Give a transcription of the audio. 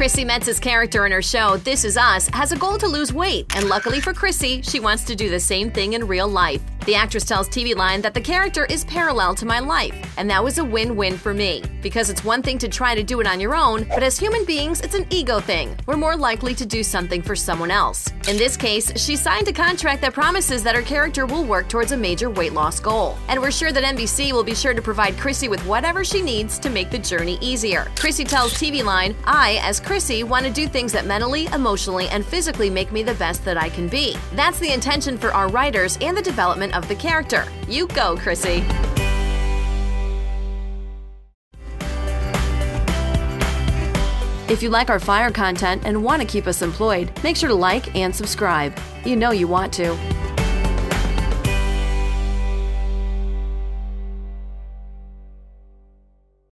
Chrissy Metz's character in her show, This Is Us, has a goal to lose weight, and luckily for Chrissy, she wants to do the same thing in real life. The actress tells TV Line that the character is parallel to my life, and that was a win win for me. Because it's one thing to try to do it on your own, but as human beings, it's an ego thing. We're more likely to do something for someone else. In this case, she signed a contract that promises that her character will work towards a major weight loss goal. And we're sure that NBC will be sure to provide Chrissy with whatever she needs to make the journey easier. Chrissy tells TV Line, I, as Chrissy, want to do things that mentally, emotionally, and physically make me the best that I can be. That's the intention for our writers and the development of the character. You go, Chrissy. If you like our fire content and want to keep us employed, make sure to like and subscribe. You know you want to.